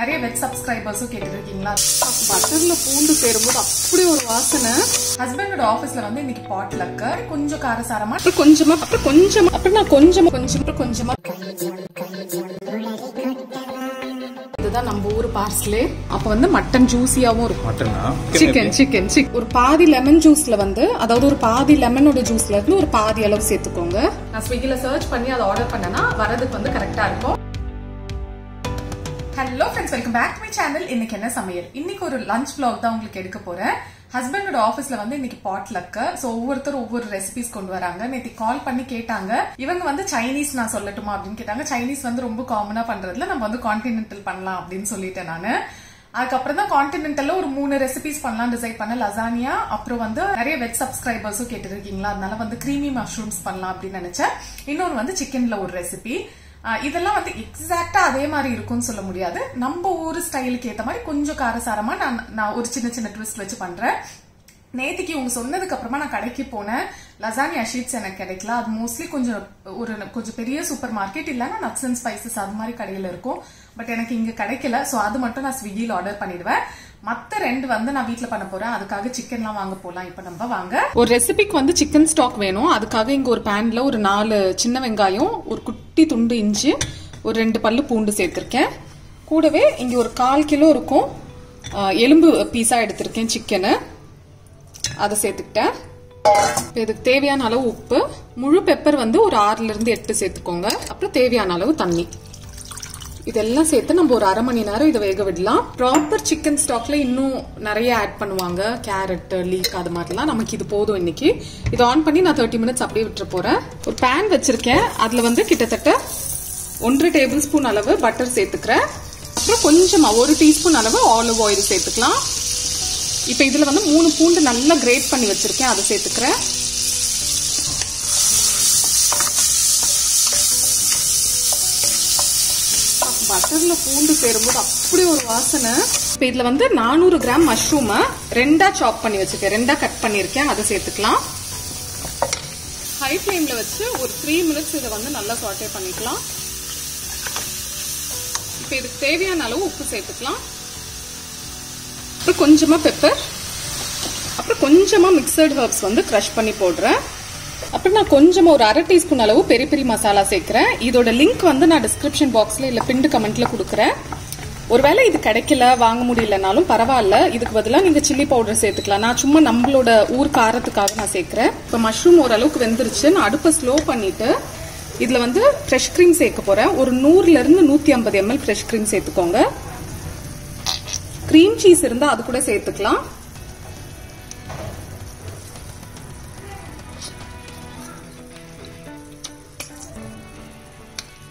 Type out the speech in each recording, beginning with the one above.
நிறைய வெட் சப்ஸ்கிரைபர்ஸும் கேட்டுருக்கீங்களா பட்டர்ல பூண்டு சேரும்போது அப்படி ஒரு வாசனை. ஹஸ்பண்டோட ஆபீஸ்ல வந்து இன்னைக்கு லக்கு கொஞ்சம் காரசாரமா? அப்புறம் கொஞ்சமா அப்புறம் கொஞ்சமா அப்புறம் நான் கொஞ்சமா கொஞ்சம் அப்புறம் கொஞ்சமா. இதுதான் நம்ம ஊர் பார்சலே அப்ப வந்து மட்டன் ஜூஸியாவும் இருக்கும். மட்டனா சிக்கன் சிக்கன் சிக் ஒரு பாதி லெமன் ஜூஸ்ல வந்து அதாவது ஒரு பாதி லெமனோட ஜூஸ்ல இருந்து ஒரு பாதி அளவு சேர்த்துக்கோங்க. நான் ஸ்விக்கில சர்ச் பண்ணி அதை ஆர்டர் பண்ணனா வரதுக்கு வந்து கரெக்டா இருக்கும். Hello friends welcome back my channel இன்னைக்கு என்ன சமையல்? இன்னைக்கு ஒரு லஞ்ச் பிளாக் தான் உங்களுக்கு எடுக்க போறேன். ஹஸ்பண்டோட ஆஃபீஸ்ல வந்து இன்னைக்கு பாட் லக்கு சோ ஒவ்வொருத்தரும் ஒவ்வொரு ரெசிபிஸ் கொண்டு வராங்க. நேற்று கால் பண்ணி கேட்டாங்க. இவங்க வந்து சைனீஸ் நான் சொல்லட்டுமா அப்படின்னு கேட்டாங்க. சைனீஸ் வந்து ரொம்ப காமனா பண்றதுல நம்ம வந்து கான்டினென்டல் பண்ணலாம் அப்படின்னு சொல்லிட்டேன் நான். அதுக்கப்புறம் தான் கான்டினென்டல்ல ஒரு மூணு ரெசிபிஸ் பண்ணலாம் டிசைட் பண்ண லசானியா அப்புறம் வந்து நிறைய வெஜ் சப்ஸ்கிரைபர்ஸும் கேட்டுருக்கீங்களா? அதனால வந்து க்ரீமி மஷ்ரூம்ஸ் பண்ணலாம் அப்படின்னு நினைச்சேன். இன்னொன்று வந்து சிக்கன்ல ஒரு ரெசிபி இதெல்லாம் வந்து எக்ஸாக்டா அதே மாதிரி இருக்கும்னு சொல்ல முடியாது. நம்ம ஊர் ஸ்டைலுக்கு ஏற்ற மாதிரி கொஞ்சம் காரசாரமா நான் நான் ஒரு சின்ன சின்ன ட்விஸ்ட் வச்சு பண்றேன். நேத்திக்கு இவங்க சொன்னதுக்கு அப்புறமா நான் கடைக்கு போனேன். லசானியா ஷீட்ஸ் எனக்கு கிடைக்கல. அது மோஸ்ட்லி கொஞ்சம் ஒரு கொஞ்சம் பெரிய சூப்பர் மார்க்கெட் இல்லைன்னா நட்ஸ் அண்ட் ஸ்பைசஸ் அது மாதிரி கடையில் இருக்கும். பட் எனக்கு இங்க கிடைக்கல. ஸோ அது மட்டும் நான் ஸ்விக்கியில் ஆர்டர் பண்ணிடுவேன். மத்த ரெண்டு வந்து நான் வீட்ல பண்ண போறேன். அதுக்காக சிக்கன்லாம் வாங்க போலாம். இப்ப நம்ம வாங்க. ஒரு ரெசிபிக்கு வந்து சிக்கன் ஸ்டாக் வேணும். அதுக்காக இங்க ஒரு பேன்ல ஒரு நாலு சின்ன வெங்காயம் ஒரு குட்டி குட்டி துண்டு இஞ்சி ஒரு ரெண்டு பல்லு பூண்டு சேர்த்துருக்கேன். கூடவே இங்கே ஒரு கால் கிலோ இருக்கும் எலும்பு பீஸாக எடுத்திருக்கேன் சிக்கனு. அதை சேர்த்துக்கிட்டேன். இப்ப இதுக்கு தேவையான அளவு உப்பு. முழு பெப்பர் வந்து ஒரு ஆறுலேருந்து எட்டு சேர்த்துக்கோங்க. அப்புறம் தேவையான அளவு தண்ணி. இதெல்லாம் சேர்த்து நம்ம ஒரு அரை மணி நேரம் இதை வேக விடலாம். ப்ராப்பர் சிக்கன் ஸ்டாக்ல இன்னும் நிறைய ஆட் பண்ணுவாங்க. கேரட் லீக் அது மாதிரிலாம். நமக்கு இது போதும் இன்னைக்கு. இதை ஆன் பண்ணி நான் தேர்ட்டி மினிட்ஸ் அப்படியே விட்டுற போறேன். ஒரு பேன் வச்சிருக்கேன். அதுல வந்து கிட்டத்தட்ட ஒன்றரை டேபிள் ஸ்பூன் அளவு பட்டர் சேர்த்துக்கிறேன். அப்புறம் கொஞ்சமா ஒரு டீஸ்பூன் அளவு ஆலிவ் ஆயில் சேர்த்துக்கலாம். இப்போ இதுல வந்து மூணு பூண்டு நல்லா கிரேட் பண்ணி வச்சிருக்கேன். அதை சேர்த்துக்கிறேன். பட்டர்ல பூண்டு சேரும்போது அப்படி ஒரு வாசனை. இப்போ இதுல வந்து நானூறு கிராம் மஷ்ரூமை ரெண்டா சாப் பண்ணி வச்சிருக்கேன். ரெண்டா கட் பண்ணியிருக்கேன். அதை சேர்த்துக்கலாம். ஹை ஃப்ளேம்ல வச்சு ஒரு த்ரீ மினிட்ஸ் இதை வந்து நல்லா சாட்டே பண்ணிக்கலாம். இப்போ இதுக்கு தேவையான அளவு உப்பு சேர்த்துக்கலாம். அப்புறம் கொஞ்சமா பெப்பர் அப்புறம் கொஞ்சமா மிக்சர்ட் ஹர்ப்ஸ் வந்து க்ரஷ் பண்ணி போடுறேன். அப்புறம் நான் கொஞ்சமாக ஒரு அரை டீஸ்பூன் அளவு பெரிய பெரிய மசாலா சேர்க்கிறேன். இதோட லிங்க் வந்து நான் டிஸ்கிரிப்ஷன் பாக்ஸ்ல இல்ல பிண்டு கமெண்ட்ல கொடுக்குறேன். ஒருவேளை இது கிடைக்கல வாங்க முடியலனாலும் பரவாயில்ல. இதுக்கு பதிலாக நீங்க சில்லி பவுடர் சேர்த்துக்கலாம். நான் சும்மா நம்மளோட ஊர் காரத்துக்காக நான் சேர்க்கிறேன். இப்போ மஷ்ரூம் ஓரளவுக்கு வெந்துருச்சு. நான் அடுப்பை ஸ்லோ பண்ணிட்டு இதுல வந்து ஃப்ரெஷ் க்ரீம் சேர்க்க போறேன். ஒரு நூறுல இருந்து நூத்தி ஐம்பது எம்எல் ஃப்ரெஷ் க்ரீம் சேர்த்துக்கோங்க. க்ரீம் சீஸ் இருந்தால் அது கூட சேர்த்துக்கலாம்.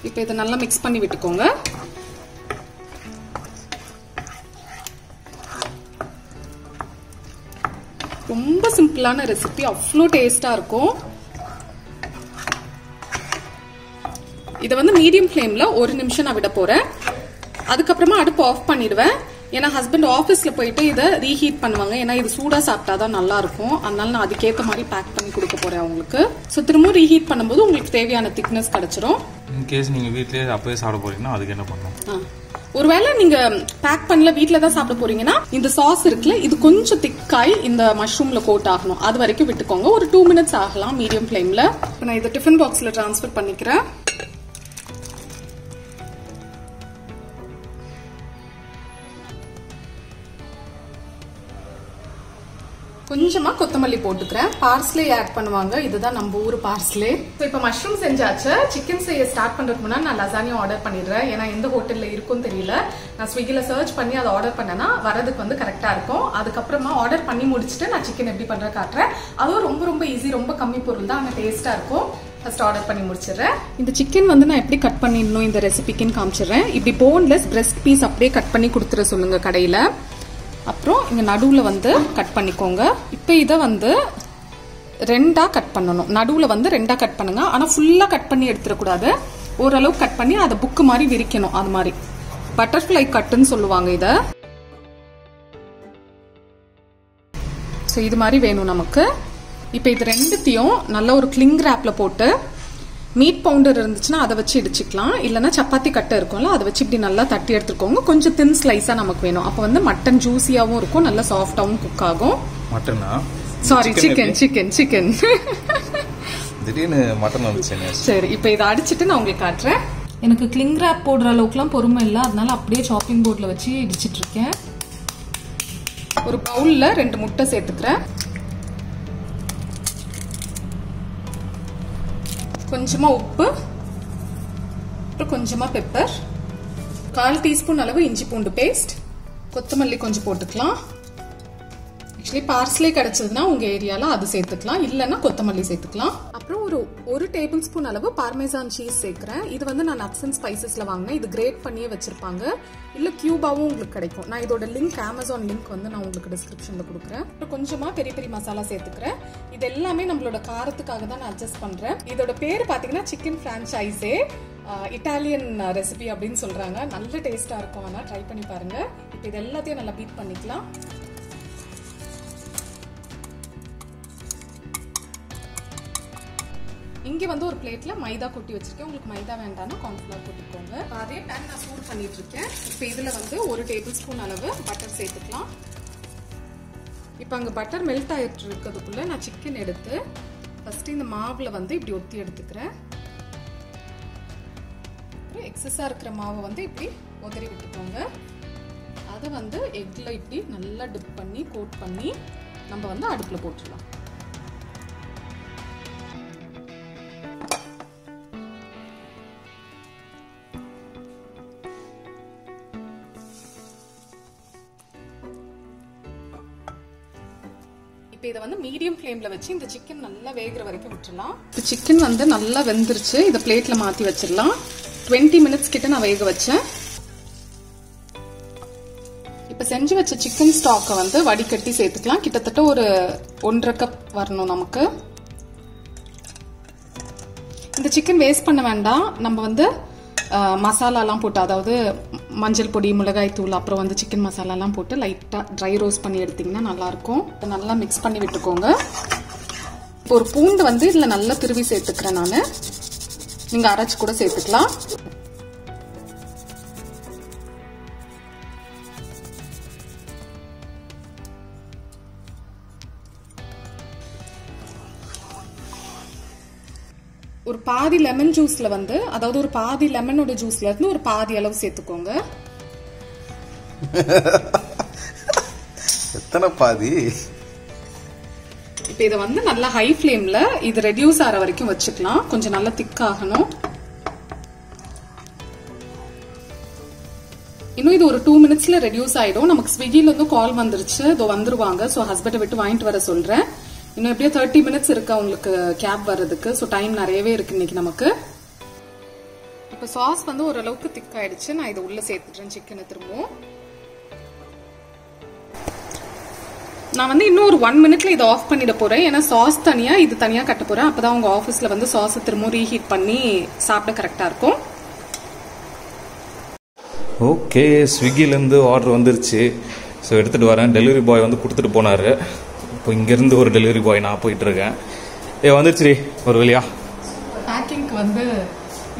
இப்போ இதை நல்லா மிக்ஸ் பண்ணி விட்டுக்கோங்க. ரொம்ப சிம்பிளான ரெசிபி அவ்வளோ டேஸ்டாக இருக்கும். இதை வந்து மீடியம் ஃப்ளேமில் ஒரு நிமிஷம் நான் விட போகிறேன் அதுக்கப்புறமா அடுப்பு ஆஃப் பண்ணிடுவேன். ஏன்னா ஹஸ்பண்ட் ஆஃபீஸ்ல போயிட்டு இதை ரீஹீட் பண்ணுவாங்க. ஏன்னா இது சூடா சாப்பிட்டாதான் நல்லா இருக்கும் அதனால நான் அதுக்கேற்ற மாதிரி பேக் பண்ணி கொடுக்க போறேன் அவங்களுக்கு. ஸோ திரும்பவும் ரீஹீட் பண்ணும்போது உங்களுக்கு தேவையான திக்னஸ் கிடைச்சிரும். இன்கேஸ் நீங்க வீட்லயே அப்பவே சாப்பிட போறீங்கன்னா அதுக்கு என்ன பண்ணணும். ஒருவேளை நீங்க பேக் பண்ணல வீட்ல தான் சாப்பிட போறீங்கன்னா இந்த சாஸ் இருக்குல்ல இது கொஞ்சம் திக்காய் இந்த மஷ்ரூம்ல கோட் ஆகணும். அது வரைக்கும் விட்டுக்கோங்க. ஒரு டூ மினிட்ஸ் ஆகலாம் மீடியம் ஃப்ளேம்ல நான் இதை டிஃபன் பாக்ஸ்ல ட்ரான்ஸ்ஃபர் பண்ணிக்கிறேன். கொஞ்சமா கொத்தமல்லி போட்டுக்கிறேன். பார்ஸ்லே ஆட் பண்ணுவாங்க. இதுதான் நம்ம ஊர் பார்ஸ்லே ஸோ இப்போ மஷ்ரூம் செஞ்சாச்சு. சிக்கன் செய்ய ஸ்டார்ட் பண்றதுக்கு முன்னாடி நான் லசானியா ஆர்டர் பண்ணிடுறேன். ஏன்னா எந்த ஹோட்டல்ல இருக்கும்னு தெரியல. நான் ஸ்விக்கில சர்ச் பண்ணி அதை ஆர்டர் பண்ணேன்னா வரதுக்கு வந்து கரெக்டா இருக்கும். அதுக்கப்புறமா ஆர்டர் பண்ணி முடிச்சுட்டு நான் சிக்கன் எப்படி பண்ற காட்டுறேன். அதுவும் ரொம்ப ரொம்ப ஈஸி ரொம்ப கம்மி பொருள் தான் ஆனால் டேஸ்டா இருக்கும். ஃபர்ஸ்ட் ஆர்டர் பண்ணி முடிச்சிடுறேன். இந்த சிக்கன் வந்து நான் எப்படி கட் பண்ணிடணும்? இந்த ரெசிபிக்குன்னு காமிச்சிடுறேன். இப்படி போன்லெஸ் பிரெஸ்ட் பீஸ் அப்படியே கட் பண்ணி கொடுத்துட சொல்லுங்க கடையில. அப்புறம் இங்கே நடுவில் வந்து கட் பண்ணிக்கோங்க. இப்போ இதை வந்து ரெண்டாக கட் பண்ணணும். நடுவில் வந்து ரெண்டாக கட் பண்ணுங்க. ஆனால் ஃபுல்லாக கட் பண்ணி எடுத்துடக்கூடாது. ஓரளவு கட் பண்ணி அதை புக்கு மாதிரி விரிக்கணும். அது மாதிரி. பட்டர்ஃப்ளை கட்டுன்னு சொல்லுவாங்க இதை. ஸோ இது மாதிரி வேணும் நமக்கு. இப்போ இது ரெண்டுத்தையும் நல்ல ஒரு கிளிங் ரேப்பில் போட்டு மீட் பவுண்டர் இருந்துச்சுன்னா அதை வச்சு இடிச்சுக்கலாம். இல்லைன்னா சப்பாத்தி கட்டை இருக்கும்ல அதை வச்சு இப்படி நல்லா தட்டி எடுத்துக்கோங்க. கொஞ்சம் தின் ஸ்லைஸா நமக்கு வேணும். அப்போ வந்து மட்டன் ஜூஸியாவும் இருக்கும் நல்லா சாஃப்டாவும் குக் ஆகும். மட்டனா சாரி சிக்கன் சிக்கன் சிக்கன் திடீர்னு மட்டன் வந்துச்சு சரி இப்போ இதை அடிச்சிட்டு நான் உங்களுக்கு காட்டுறேன். எனக்கு கிளிங் ரேப் போடுற அளவுக்குலாம் பொறுமை இல்லை. அதனால அப்படியே சாப்பிங் போர்டில் வச்சு இடிச்சிட்டு இருக்கேன். ஒரு பவுல்ல ரெண்டு முட்டை சேர்த்துக்கிறேன். கொஞ்சமாக உப்பு அப்புறம் கொஞ்சமாக பெப்பர் கால் டீஸ்பூன் அளவு இஞ்சி பூண்டு பேஸ்ட் கொத்தமல்லி கொஞ்சம் போட்டுக்கலாம். ஆக்சுவலி பார்ஸ்லே கிடைச்சதுன்னா உங்க ஏரியால அது சேர்த்துக்கலாம். இல்லைன்னா கொத்தமல்லி சேர்த்துக்கலாம். அப்புறம் ஒரு ஒரு டேபிள் ஸ்பூன் அளவு பார்மேசான் சீஸ் சேர்க்கிறேன். இது வந்து நான் நட்ஸ் அண்ட் ஸ்பைசஸ்ல வாங்கினேன். இது கிரேட் பண்ணியே வச்சிருப்பாங்க. இல்ல கியூபாவும் உங்களுக்கு கிடைக்கும். நான் இதோட லிங்க் அமேசான் லிங்க் வந்து நான் உங்களுக்கு டிஸ்கிரிப்ஷன்ல கொடுக்குறேன். அப்புறம் கொஞ்சமா பெரிய பெரிய மசாலா சேர்த்துக்கிறேன். இது எல்லாமே நம்மளோட காரத்துக்காக தான் நான் அட்ஜஸ்ட் பண்றேன். இதோட பேர் பாத்தீங்கன்னா சிக்கன் பிரான்ச்சைஸே இட்டாலியன் ரெசிபி அப்படின்னு சொல்றாங்க. நல்ல டேஸ்டா இருக்கும். ஆனால் ட்ரை பண்ணி பாருங்க. இப்போ இது எல்லாத்தையும் நல்லா பீட் பண்ணிக்கலாம். இங்கே வந்து ஒரு பிளேட்டில் மைதா கொட்டி வச்சிருக்கேன். உங்களுக்கு மைதா வேண்டாம்னா கார்ன்ஃபிளவர் கொட்டிக்கோங்க. அதே பேன் நான் சூடு பண்ணிட்டு இருக்கேன் இப்போ இதில் வந்து ஒரு டேபிள் ஸ்பூன் அளவு பட்டர் சேர்த்துக்கலாம். இப்போ அங்கே பட்டர் மெல்ட் ஆகிட்டு இருக்கிறதுக்குள்ளே நான் சிக்கன் எடுத்து ஃபஸ்ட்டு இந்த மாவில் வந்து இப்படி ஒத்தி எடுத்துக்கிறேன். அப்புறம் எக்ஸஸாக இருக்கிற மாவை வந்து இப்படி உதறி விட்டுக்கோங்க. அதை வந்து எக்கில் இப்படி நல்லா டிப் பண்ணி கோட் பண்ணி நம்ம வந்து அடுப்பில் போட்டுடலாம். இப்போ இதை வந்து மீடியம் ஃப்ளேம்ல வச்சு இந்த சிக்கன் நல்லா வேகிற வரைக்கும் விட்டுறலாம் இப்போ சிக்கன் வந்து நல்லா வெந்துருச்சு. இதை பிளேட்ல மாத்தி வச்சிடலாம். டுவெண்ட்டி மினிட்ஸ் கிட்ட நான் வேக வச்சேன். இப்போ செஞ்சு வச்ச சிக்கன் ஸ்டாக்கை வந்து வடிகட்டி சேர்த்துக்கலாம். கிட்டத்தட்ட ஒரு ஒன்றரை கப் வரணும் நமக்கு. இந்த சிக்கன் வேஸ்ட் பண்ண வேண்டாம். நம்ம வந்து மசாலாலாம் போட்டு அதாவது மஞ்சள் பொடி மிளகாய் தூள் அப்புறம் வந்து சிக்கன் மசாலாலாம் போட்டு லைட்டாக ட்ரை ரோஸ்ட் பண்ணி எடுத்திங்கன்னா நல்லாயிருக்கும். இப்போ நல்லா மிக்ஸ் பண்ணி விட்டுக்கோங்க. இப்போ ஒரு பூண்டு வந்து இதில் நல்லா திருவி சேர்த்துக்கிறேன் நான். நீங்கள் அரைச்சி கூட சேர்த்துக்கலாம். ஒரு பாதி லெமன் ஜூஸ்ல வந்து அதாவது ஒரு பாதி லெமனோட ஜூஸ்ல இருந்து ஒரு பாதி அளவு சேர்த்துக்கோங்க. எத்தனை பாதி? இப்போ இதை வந்து நல்லா ஹை ஃப்ளேம்ல இது ரெடியூஸ் ஆகிற வரைக்கும் வச்சுக்கலாம். கொஞ்சம் நல்லா திக் ஆகணும். இன்னும் இது ஒரு டூ மினிட்ஸ்ல ரெடியூஸ் ஆயிடும். நமக்கு ஸ்விக்கில இருந்து கால் வந்துருச்சு. இதோ வந்துருவாங்க. ஸோ ஹஸ்பண்டை விட்டு வாங்கிட்டு வர சொல்றேன். இன்னும் எப்படியோ தேர்ட்டி மினிட்ஸ் இருக்கு உங்களுக்கு கேப் வர்றதுக்கு. ஸோ டைம் நிறையவே இருக்கு இன்னைக்கு நமக்கு. இப்போ சாஸ் வந்து ஓரளவுக்கு திக் ஆயிடுச்சு. நான் இதை உள்ள சேர்த்துட்டேன் சிக்கனை திரும்பவும். நான் வந்து இன்னும் ஒரு ஒன் மினிட்ல இதை ஆஃப் பண்ணிட போறேன். ஏன்னா சாஸ் தனியா இது தனியா கட்ட போறேன். அப்பதான் உங்க ஆஃபீஸ்ல வந்து சாஸை திரும்பவும் ரீஹீட் பண்ணி சாப்பிட கரெக்டா இருக்கும். ஓகே ஸ்விக்கிலேருந்து ஆர்டர் வந்துருச்சு. ஸோ எடுத்துகிட்டு வரேன். டெலிவரி பாய் வந்து கொடுத்துட்டு போனார். இப்போ இங்கேருந்து ஒரு டெலிவரி பாய் நான் போயிட்டுருக்கேன். ஏ வந்துருச்சுடி ஒரு வழியா. பேக்கிங்க்கு வந்து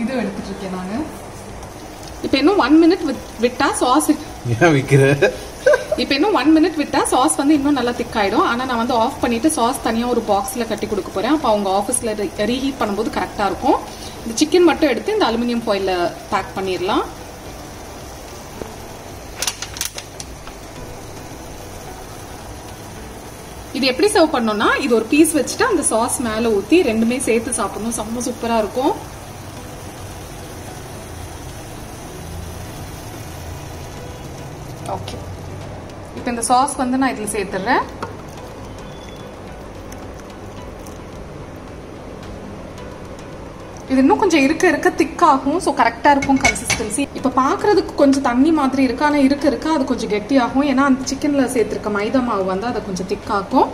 இது எடுத்துட்டு இருக்கேன் நானு. இப்போ இன்னும் ஒன் மினிட் விட்டா சாஸ் ஏன் விற்கிற இப்போ இன்னும் ஒன் மினிட் விட்டா சாஸ் வந்து இன்னும் நல்லா திக் ஆயிடும். ஆனா நான் வந்து ஆஃப் பண்ணிட்டு சாஸ் தனியா ஒரு பாக்ஸ்ல கட்டி கொடுக்க போறேன். அப்போ அவங்க ஆஃபீஸ்ல ரீஹீட் பண்ணும்போது கரெக்டா இருக்கும். இந்த சிக்கன் மட்டும் எடுத்து இந்த அலுமினியம் ஃபாயில பேக் பண்ணிடலாம். இது எப்படி சர்வ் பண்ணோம்னா இது ஒரு பீஸ் வச்சுட்டு அந்த சாஸ் மேல ஊத்தி ரெண்டுமே சேர்த்து சாப்பிடணும். செம்ம சூப்பரா இருக்கும். ஓகே இப்போ இந்த சாஸ் வந்து நான் இதில் சேர்த்துடுறேன் இது இன்னும் கொஞ்சம் இருக்க இருக்க திக்காகும் ஸோ கரெக்டாக இருக்கும் கன்சிஸ்டன்சி இப்போ பார்க்கறதுக்கு கொஞ்சம் தண்ணி மாதிரி இருக்கு. ஆனால் இருக்க இருக்க அது கொஞ்சம் கெட்டியாகும். ஏன்னா அந்த சிக்கனில் சேர்த்துருக்க மைதா மாவு வந்து அதை கொஞ்சம் திக்காக்கும்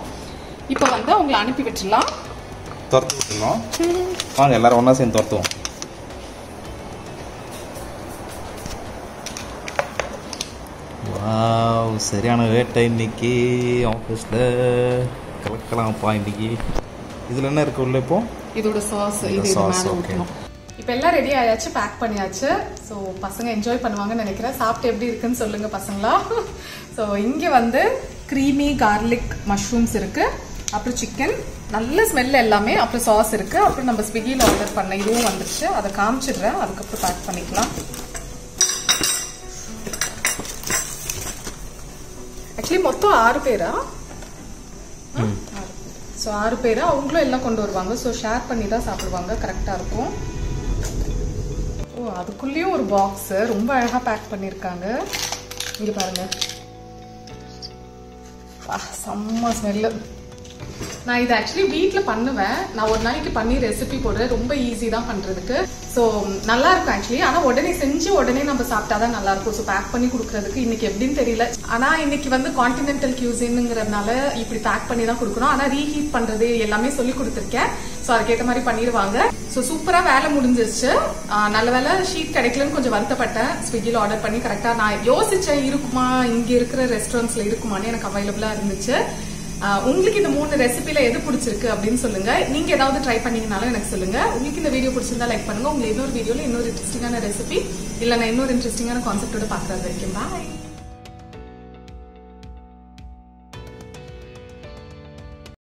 இப்போ வந்து அவங்களை அனுப்பி விட்டுடலாம். துரத்து விட்டுருந்தோம் வாங்க எல்லாரும் ஒன்றா சேர்ந்து துரத்துவோம். வாவ் சரியான வேட்டை இன்னைக்கு ஆஃபீஸில் கலக்கலாம்ப்பா இன்னைக்கு. இதில் என்ன இருக்கு உள்ள இப்போ? இதோட சாஸ் இது மேல. ஊற்றணும் இப்போ எல்லாம் ரெடி ஆயாச்சு பேக் பண்ணியாச்சு. ஸோ பசங்க என்ஜாய் பண்ணுவாங்கன்னு நினைக்கிறேன். சாப்பிட்டு எப்படி இருக்குன்னு சொல்லுங்க பசங்களா? ஸோ இங்கே வந்து க்ரீமி கார்லிக் மஷ்ரூம்ஸ் இருக்கு. அப்புறம் சிக்கன் நல்ல ஸ்மெல் எல்லாமே. அப்புறம் சாஸ் இருக்கு. அப்புறம் நம்ம ஸ்விக்கியில் ஆர்டர் பண்ண இதுவும் வந்துருச்சு. அதை காமிச்சிடுறேன். அதுக்கப்புறம் பேக் பண்ணிக்கலாம். ஆக்சுவலி மொத்தம் ஆறு பேரா? ஸோ ஆறு பேர் அவங்களும் எல்லாம் கொண்டு வருவாங்க. ஸோ ஷேர் பண்ணி தான் சாப்பிடுவாங்க. கரெக்டாக இருக்கும். ஓ அதுக்குள்ளேயும் ஒரு பாக்ஸு ரொம்ப அழகாக பேக் பண்ணியிருக்காங்க இங்கே பாருங்கள் செம்ம ஸ்மெல்லு நான் இது ஆக்சுவலி வீட்டில் பண்ணுவேன். நான் ஒரு நாளைக்கு பண்ணி ரெசிபி போடுறேன் ரொம்ப ஈஸி தான் பண்ணுறதுக்கு ஸோ நல்லா இருக்கும் ஆக்சுவலி ஆனால் உடனே செஞ்சு உடனே நம்ம சாப்பிட்டா தான் நல்லா இருக்கும். ஸோ பேக் பண்ணி கொடுக்கறதுக்கு இன்னைக்கு எப்படின்னு தெரியல. ஆனால் இன்னைக்கு வந்து கான்டினென்டல் கியூசின்ங்கிறதுனால இப்படி பேக் பண்ணி தான் கொடுக்கணும். ஆனால் ரீஹீட் பண்ணுறது எல்லாமே சொல்லி கொடுத்துருக்கேன். ஸோ அதுக்கேற்ற மாதிரி பண்ணிடுவாங்க ஸோ சூப்பராக வேலை முடிஞ்சிருச்சு. நல்ல வேலை ஷீட் கிடைக்கலன்னு கொஞ்சம் வருத்தப்பட்டேன். ஸ்விக்கியில் ஆர்டர் பண்ணி கரெக்டாக நான் யோசிச்சேன் இருக்குமா? இங்கே இருக்கிற ரெஸ்டாரண்ட்ஸில் இருக்குமான்னு எனக்கு அவைலபிளாக இருந்துச்சு. உங்களுக்கு இந்த மூணு ரெசிபில எது பிடிச்சிருக்கு அப்படின்னு சொல்லுங்க. நீங்க ஏதாவது ட்ரை பண்ணீங்கனாலும் எனக்கு சொல்லுங்க. உங்களுக்கு இந்த வீடியோ பிடிச்சிருந்தா லைக் பண்ணுங்க. உங்களுக்கு இன்னொரு வீடியோல இன்னொரு இன்ட்ரெஸ்டிங்கான ரெசிபி இல்ல நான் இன்னொரு இன்ட்ரெஸ்டிங்கான கான்செப்டோட பாக்குறது வரைக்கும். பாய்